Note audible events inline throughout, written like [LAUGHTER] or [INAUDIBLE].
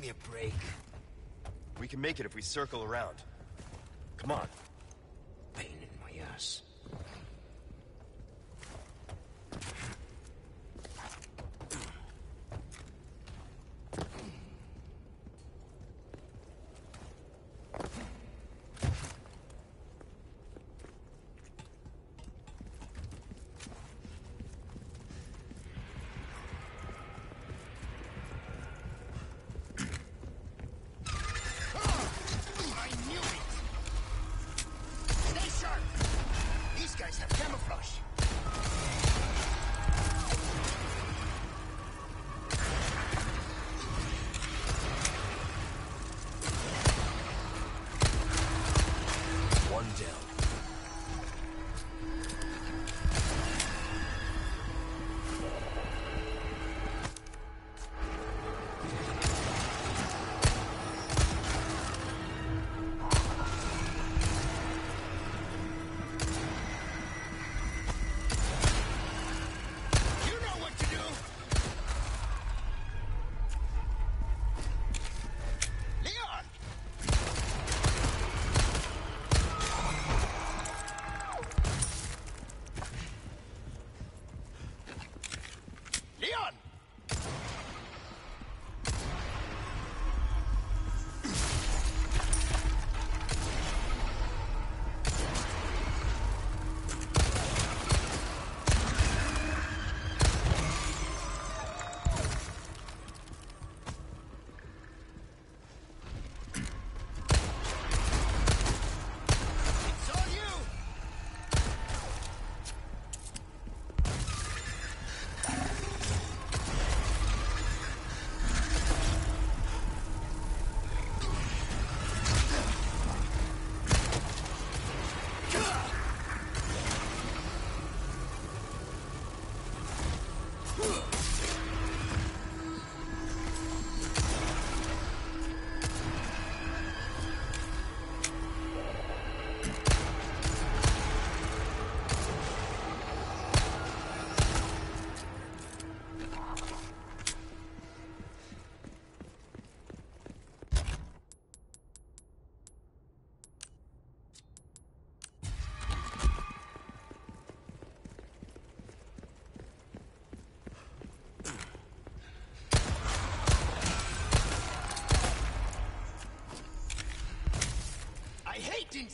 me a break. We can make it if we circle around. Come on. Pain in my ass.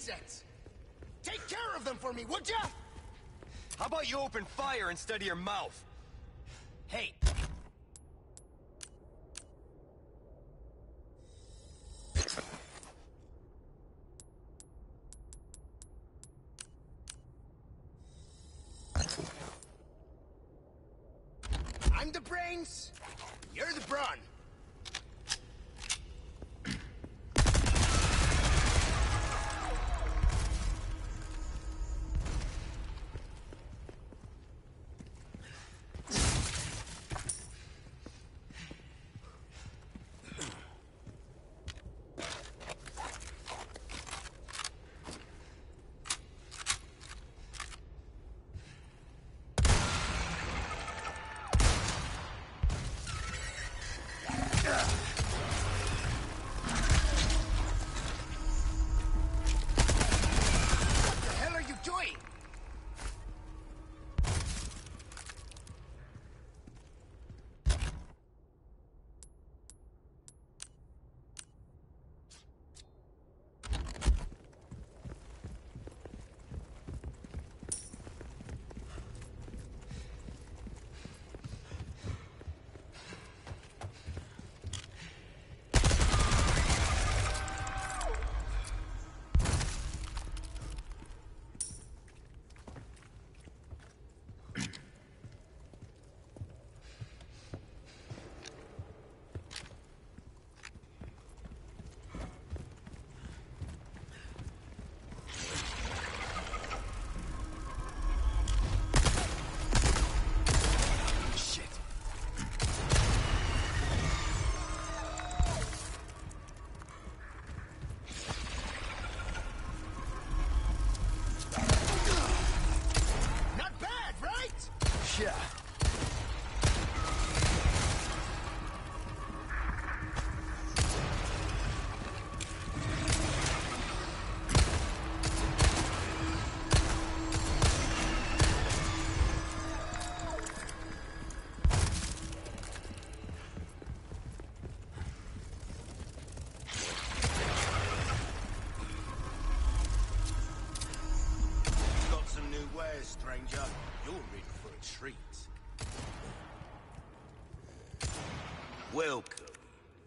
Insects! Take care of them for me, would ya? How about you open fire instead of your mouth? Hey,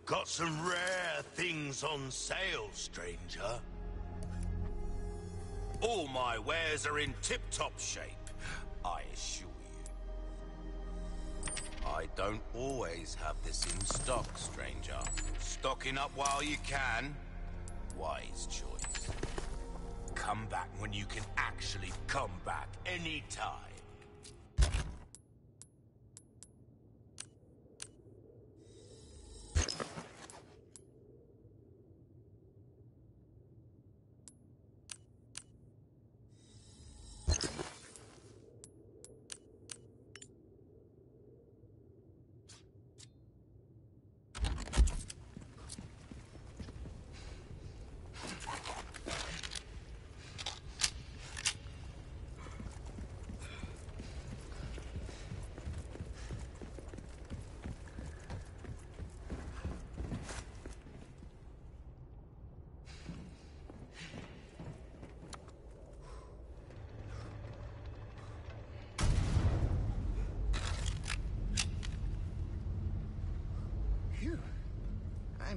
Got some rare things on sale, stranger. All my wares are in tip-top shape, I assure you. I don't always have this in stock, stranger. Stocking up while you can, wise choice. Come back when you can actually come back anytime. Phew. I'm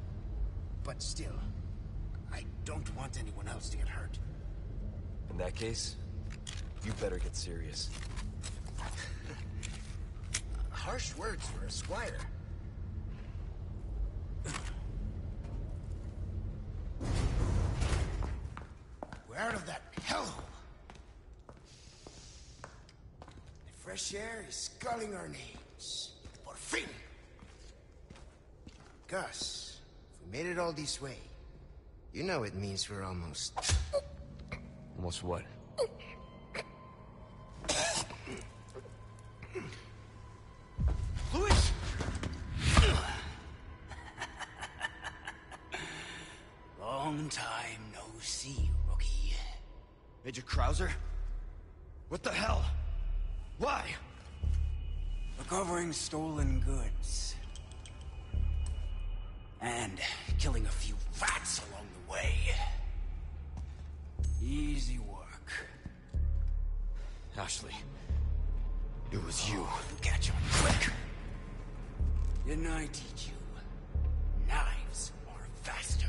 But still, I don't want anyone else to get hurt. In that case, you better get serious. [LAUGHS] Harsh words for a squire. We're out of that hellhole. The fresh air is sculling our names. Por fin! Gus, made it all this way, you know it means we're almost... Almost what? Luis! Long time no see, rookie. Major Krauser? What the hell? Why? Recovering stolen goods. And killing a few rats along the way. Easy work. Ashley. It was you. Catch on quick. I you? Knives are faster.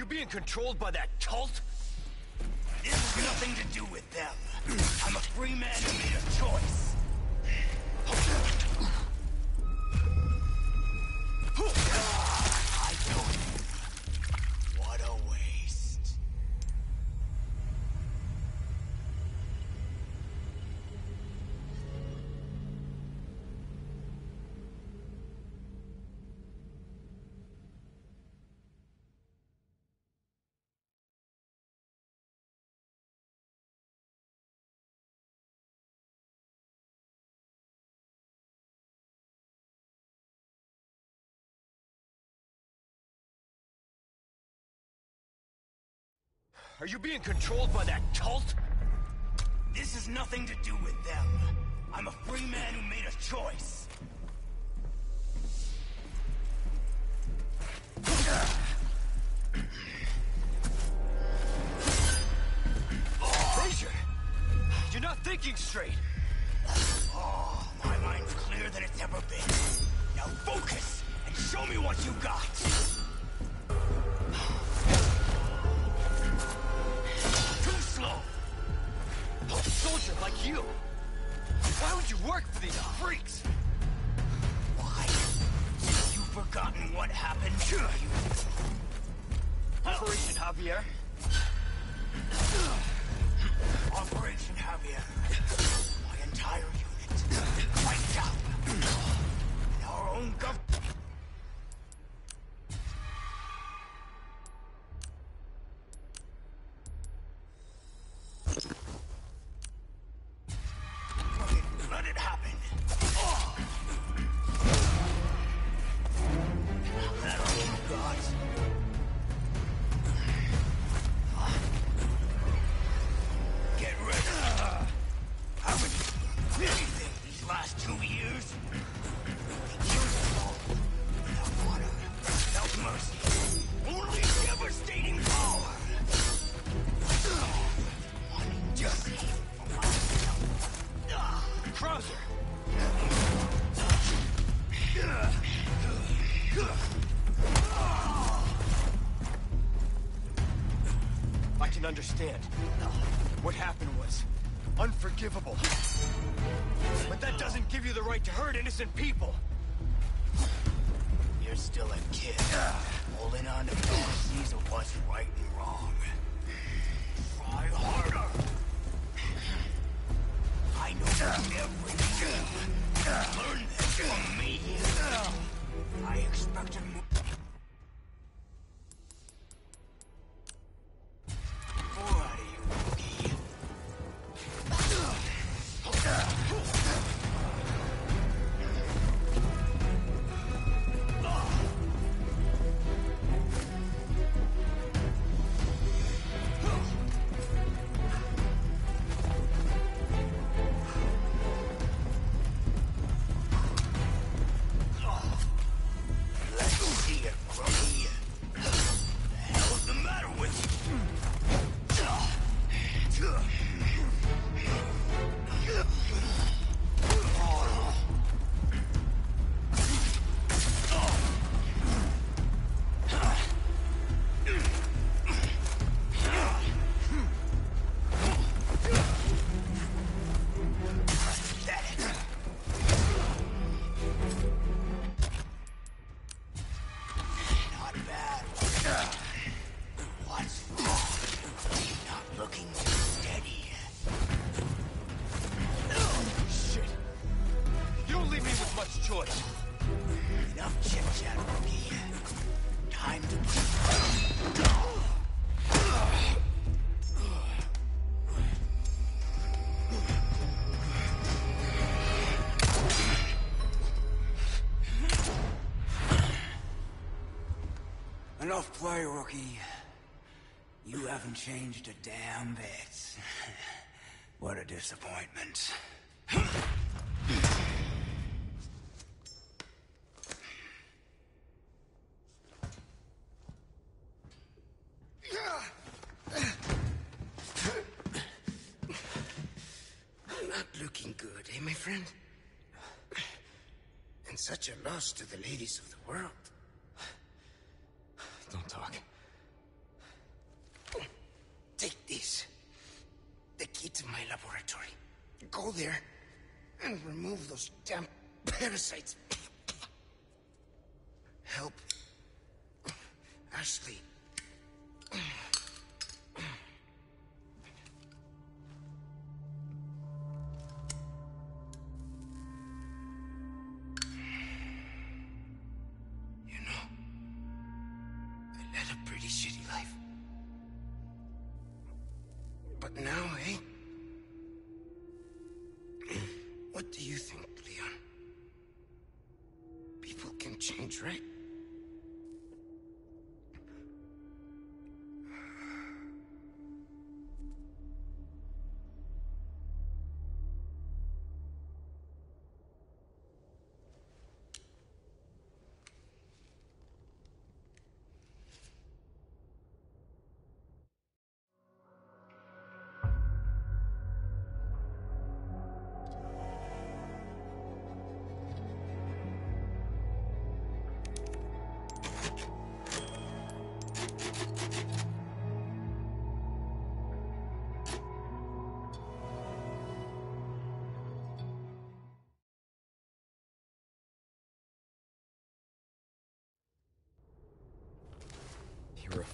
Are you being controlled by that cult? This has nothing to do with them. I'm a free man who made a choice. Are you being controlled by that cult? This has nothing to do with them. I'm a free man who made a choice. Krauser! You're not thinking straight! Oh, my mind's clearer than it's ever been. Now focus and show me what you got. slow. A soldier like you. Why would you work for these freaks? Why? You've forgotten what happened to you. Operation Javier. Operation Javier. My entire unit wiped out. And our own government. It happen. Understand. What happened was unforgivable. But that doesn't give you the right to hurt innocent people. You're still a kid, holding on to fantasies of what's right and wrong. Try harder. I know everything. Learn this from me. I expected more. Enough play, rookie. You haven't changed a damn bit. [LAUGHS] What a disappointment. Not looking good, eh, my friend? And such a loss to the ladies of the world. Parasites. Help. Ashley.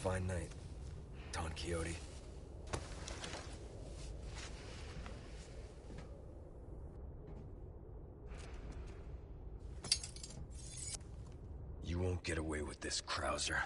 Fine night, Don Quixote. You won't get away with this, Krauser.